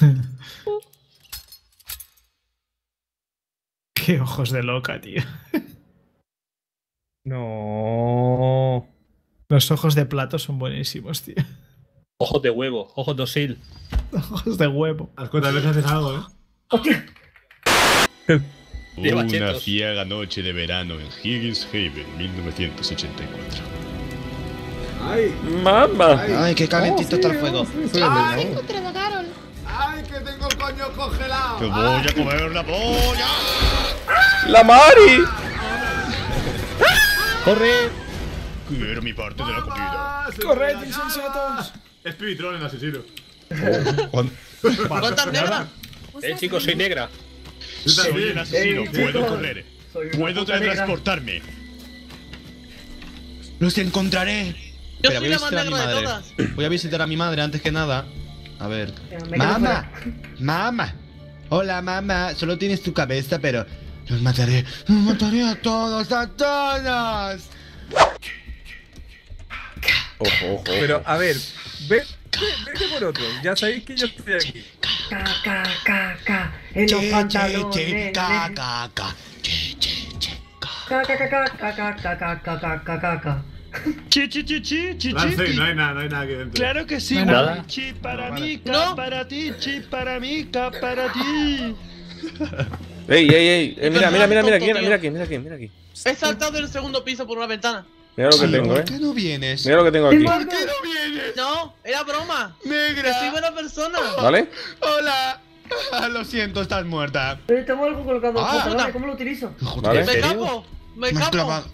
Qué ojos de loca, tío. No. Los ojos de plato son buenísimos, tío. Ojos de huevo, ojos de osil. Ojos de huevo. Asco, tal vez haces algo, ¿eh? Una ciega noche de verano en Higgins Haven, 1984. ¡Ay! ¡Mamá! Ay, qué calentito está el fuego. ¡Ay! ¡Ay, congelado! ¡Te voy a comer la polla! ¡La Mari! ¡Corre! Quiero mi parte de la comida. ¡Corred, insensatos! Es Pibitron el asesino. ¿Cuántas negras? Eh, chicos, soy negra. Yo Soy el asesino, puedo correr. Puedo teletransportarme. Los encontraré. Yo soy voy a la más visitar a mi negra de madre. todas. Voy a visitar a mi madre antes que nada. A ver. Mamá, mamá. Hola, mamá. Solo tienes tu cabeza, pero los mataré. Los mataré a todos, a todos. Ojo, ojo. Pero, a ver, ve, ve, vete por otro. Ya sabéis que yo estoy aquí. Ca, ca, ca, ca. En los pantalones. che, ca, ca, ca. Che, che, che, ca. Ca, ca, ca, ca, ca, ca, ca, ca, ca, ca, ca, ca. Chi, chi, chi, chi, chi, Lance, chi. no hay nada, no hay nada aquí dentro. Claro que sí, Nada. Chi para mí, ca No. para ti, chi para mí, ca para ti. Ey, ey, ey. eh, mira, mira, mira, mira aquí, mira aquí, mira aquí, mira aquí. He saltado del segundo piso por una ventana. Mira lo que Sí, tengo, ¿Por eh. qué no vienes? Mira lo que tengo aquí. ¿Por qué no vienes? No, era broma. Que soy Negra. buena persona. ¿Vale? Hola. Lo siento, estás muerta. Pero tengo algo colocado Ah. pantalones, ¿cómo lo utilizo? ¿Vale? Me escapo. Me Me has clavado.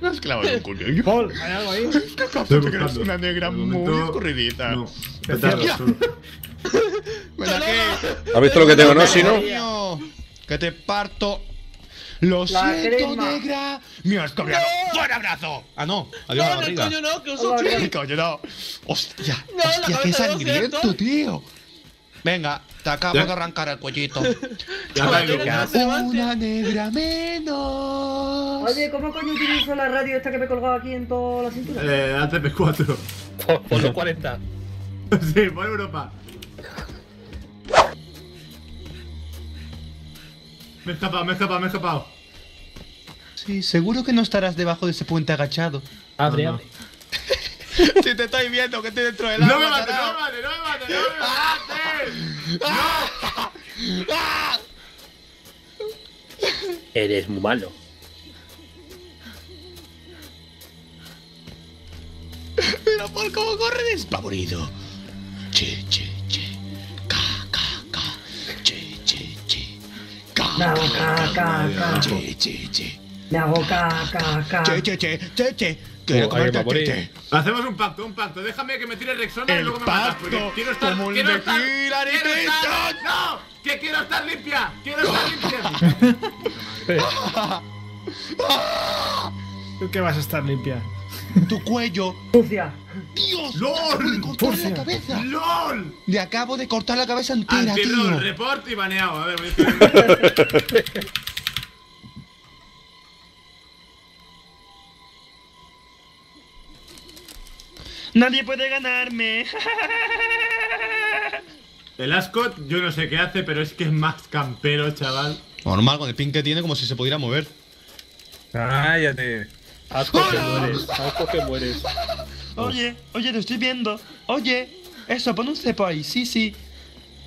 Me has clavado el culo. Paul, ¿hay algo ahí? Estoy que eres una negra muy escurridita. No. Solo. Ven aquí. ¿Has visto lo que tengo, no? Si no. Que te parto. Lo La siento, crema. negra. Me has cambiado. ¡Fuera abrazo! Ah, no. Adiós a la No, barriga. coño no, que Ay, chip. coño, no. Hostia. No, la hostia, qué sangriento, tío. Venga, te acabo Ya. de arrancar el cuellito. No. Una negra menos. Oye, ¿cómo coño utilizo la radio esta que me he colgado aquí en toda la cintura? Eh, ATP4. Por, por los 40. sí, por Europa. Me he escapado, me he escapado, me he escapado. Sí, seguro que no estarás debajo de ese puente agachado. Abre, No, no. abre. Si te estoy viendo que estoy dentro del ¡No agua. me mates, no me mates, no me mates, no me mates! Eres muy malo. Mira por cómo corre despavorido. Che, che, che. Ca, ca, ca. Che, che, che. Ca, ca, ca, ca, ca. Che, che, che. Me hago ca, ca, ca. Che, che, che, che, che. Quiero Oh. Hacemos un pacto, un pacto. Déjame que me tire Rexona y luego me matas. Porque quiero estar. como el quiero de estar. Hillary quiero estar- Clinton. ¡No! ¡Que quiero estar limpia! ¡Quiero estar limpia! ¿Tú qué vas a estar limpia? Tu cuello. Dios. ¡LOL! La cabeza. ¡LOL! Le acabo de cortar la cabeza entera, Antirol, tío. report y baneado. A ver, voy a escribir. Nadie puede ganarme. El Ascot, yo no sé qué hace, pero es que es más campero, chaval. Normal, con el pin que tiene, como si se pudiera mover. Cállate. Asco que mueres. Asco que mueres. Oye, oye, te estoy viendo. Oye, eso, pon un cepo ahí. Sí, sí.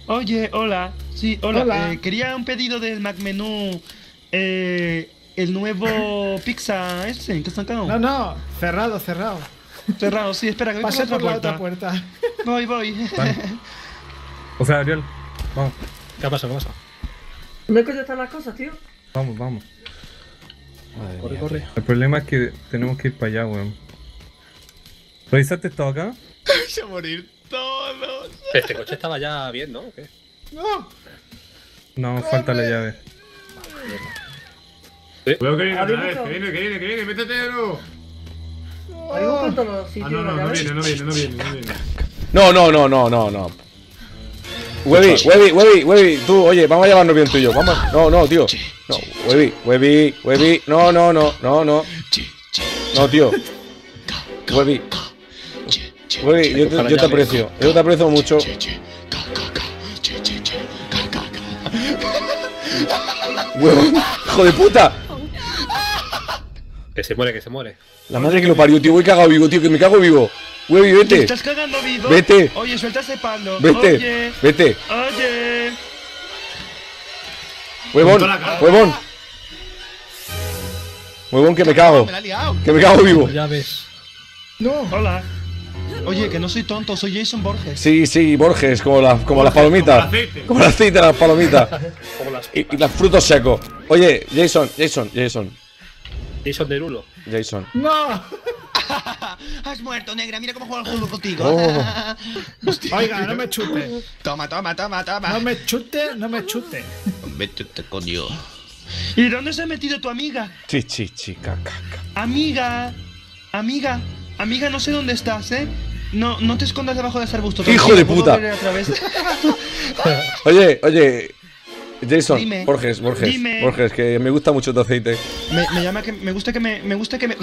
Oye, hola. Sí, hola. Hola. Eh, quería un pedido del Mac Menú. Eh, el nuevo pizza ese que están. No, no, cerrado, cerrado. Cerrado, sí, espera, que voy Pasé por por la otra otra puerta. puerta. Voy, voy. O sea, Ariel. Vamos, ¿Qué ha pasado? ¿Qué ha pasado? ¿Dónde coño están las cosas, tío? vamos, vamos. Corre, corre. El problema es que tenemos que ir para allá, weón. ¿Revisaste todo acá? Se a morir todos. Este coche estaba ya bien, ¿no? ¿O qué? No, No, falta la llave. Veo que viene otra vez. Que viene, que viene, que viene. Métete de nuevo. Hay un cuanto los Ah, no, no, no viene, no viene, no viene, no viene. No, no, no, no, no, no. Webi, Webi, Webi, Webi, tú, oye, vamos a llevarnos bien tú y yo. Vamos. No, no, tío. No, Webi, Webi, Webi. No, no, no, no, no. No, tío. Webi. Webi, yo te, yo te aprecio. Yo te aprecio mucho. Huevón, hijo de puta. Que se muere, que se muere. La madre que lo parió, tío. Voy cagado vivo, tío. Que me cago vivo. ¿Te vete. estás cagando vivo? Vete. Oye, suelta ese palo. Vete. Oye. Vete. Oye. Huevón. Huevón. Huevón, que me cago. Me la ha liado. Que me cago vivo. Ya ves. Hola. Oye, que no soy tonto, soy Jason Borges. Sí, sí, Borges, como, la, como las Como palomitas. el aceite. Como el aceite las palomitas. Como las y, y los frutos secos. Oye, Jason, Jason, Jason, Jason Derulo. Jason. ¡No! Has muerto, negra. Mira cómo juega el juego contigo. Oh. Oiga, no me chute. Toma, toma, toma, toma. No me chute, no me chute. Vete, coño. ¿Y dónde se ha metido tu amiga? Chi, chi, chi, ca, ca, ca. Amiga. Amiga. Amiga, no sé dónde estás, ¿eh? No, no te escondas debajo de ese arbusto. ¡Hijo de ¿puedo puta! Oye, oye. Jason, Dime. Borges, Borges, Dime. Borges, que me gusta mucho tu aceite. me, me llama que me gusta que me me gusta que me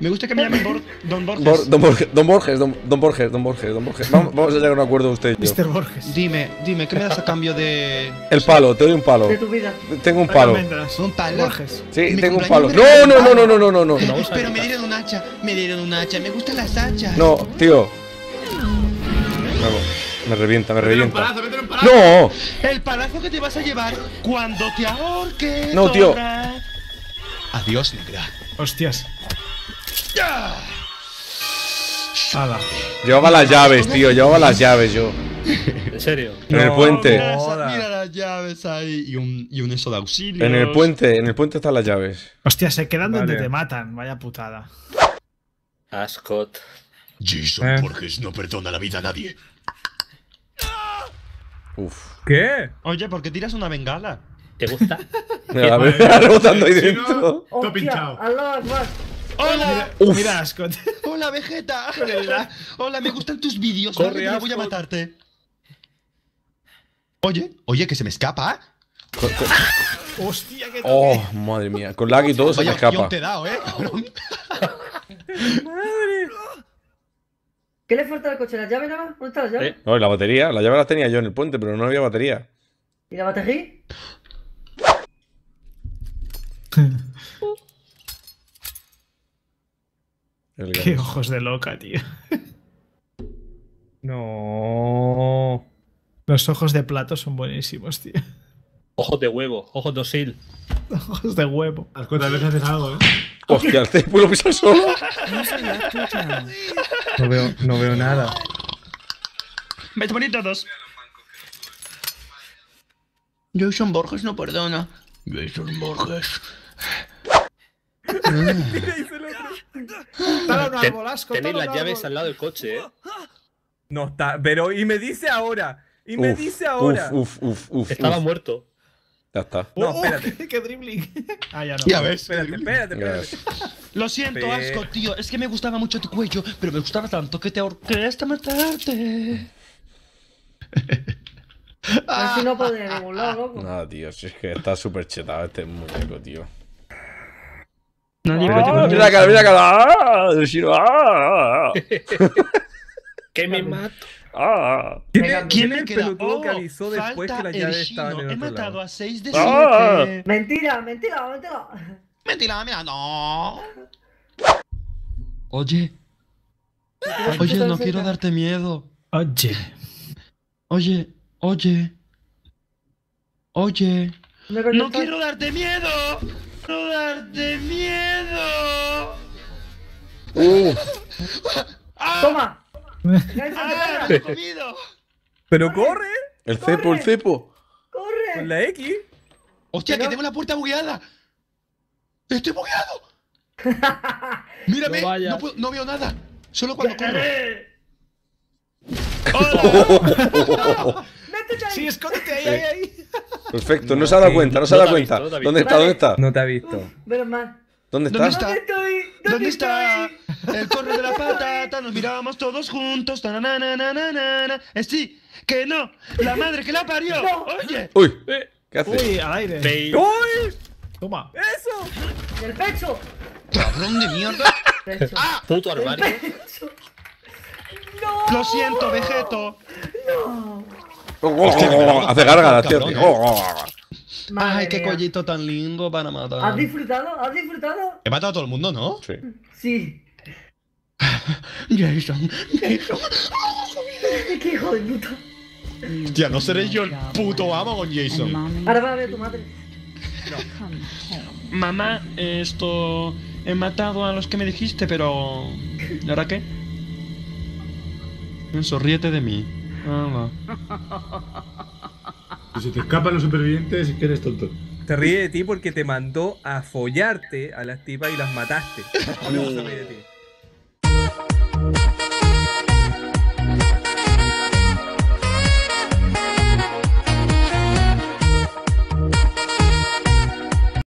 me gusta que me llamen Bor- Don Borges. Bor- don, Borges, don Borges, don, don Borges, don Borges, don Borges. Vamos, vamos a llegar a un acuerdo usted y yo. Mr. Borges. Dime, dime, ¿qué me das a cambio de El palo, te doy un palo. De tu vida. Tengo un palo. Un palo. Borges. Sí, tengo un palo. No, no, no, no, no, no, no, no. Pero me dieron un hacha. Me dieron un hacha. Me gustan las hachas. No, tío. Me, me revienta, me revienta. ¡No! el palazo que te vas a llevar cuando te ahorques. No, tío. Adiós, negra. Hostias. Hala. Llevaba las llaves, tío. Llevaba las llaves yo. En serio. En el puente. Mira, esa- mira las llaves ahí y un, y un eso de auxilio. En el puente, en el puente están las llaves. Hostia, se quedan donde te matan. Vaya putada. Ascot. Jason Eh. Borges no perdona la vida a nadie. Uf. ¿Qué? Oye, ¿por qué tiras una bengala? ¿Te gusta? Mira, a ver, Madre, rebotando ahí si dentro. no, Todo pinchado. ¡Hola! Uf. Mira, Ascot. ¡Hola, Vegeta! ¡Hola, me gustan tus vídeos! Corre, voy a matarte. Oye, oye, que se me escapa. Con- Hostia, que Oh, madre mía. Con lag y todo se me escapa. te he dado, eh, cabrón. ¿Qué le falta al coche? ¿Las llaves nada más? ¿Dónde están las llaves? Eh. No, y la batería. La llave la tenía yo en el puente, pero no había batería. ¿Y la batería? El Qué ojos de loca, tío. No. Los ojos de plato son buenísimos, tío. Ojos de huevo, ojos de osil. Ojos de huevo. Las cuantas veces haces algo, eh. Hostia, el cepo lo pisa solo. No veo, no veo nada. ¡Vete bonito todos! Jason Borges no perdona. Jason Borges. Tenéis las llaves al lado del coche, ¿eh? No está. Pero, y me dice ahora. Y me Uf, dice ahora. Uf, uf, uf, uf. Estaba uf. muerto. Ya está. No, Oh, espérate. ¡Qué dribbling! Ah, ya no. Ya ves. Espérate, espérate, espérate. Lo siento, Pe- Asco, tío. Es que me gustaba mucho tu cuello, pero me gustaba tanto que te ahorqué hasta matarte. Así no puedo ir a ningún lado, loco. Nada, tío. Si es que está súper chetado este muñeco, tío. Nadie Ah, mira la cara, mira la cara. Ah, Shiro. Ah, ¡Que me mato! Ah, ¿Quién, Venga, es- quién es me el pelotudo que Oh, avisó después que el llaves Shino. estaban en He otro matado lado? a 6 de Ah. 7. Mentira, mentira, mentira. Mentira, mira, no. Oye, oye, no quiero darte miedo. Oye. Oye, oye. Oye. ¿Me No quiero darte miedo. No darte miedo. Uh, Toma. ¡Ah! ¡Me he comido! Pero corre el cepo, el cepo. con ¡Corre! la X. Hostia, que tengo la puerta bugueada. Estoy bugueado. Mírame, No no, puedo- no veo nada. Solo cuando corro. Sí, escóndete ahí, ahí, ahí. Perfecto, no se ha dado cuenta, no se ha No dado cuenta. visto, ¿Dónde está? ¿Dónde está? No te ha visto. Menos mal. ¿Dónde ¿Dónde está? está? ¿Dónde estoy? ¿Dónde está? estoy? El corre de la patata, nos mirábamos todos juntos. tanananananana. Eh, sí, que no, la madre que la parió. No. Oye, Uy, Eh, ¿qué hace? Uy, al aire. ¡Uy! Toma. ¡Eso! ¡El pecho! Cabrón de mierda. Pecho. Puto armario. ¡No! lo siento, Vegeto. ¡No! Oh, oh, oh, oh, Hace gárgaras, tío. Cabrón, Oh, oh, oh. Madre Ay, qué mía. collito tan lindo para matar. ¿Has disfrutado? ¿Has disfrutado? He matado a todo el mundo, ¿no? Sí. Sí. Jason, Jason. Qué hijo de puta. Hostia, no seré yo el puto amo con Jason. Ahora va a ver tu madre. Mamá, esto. He matado a los que me dijiste, pero. ¿Y ahora qué? Eso, ríete de mí. Ah, Si se te escapan los supervivientes, es que eres tonto. Te ríe de ti porque te mandó a follarte a las tipas y las mataste. No me vas a reír de ti.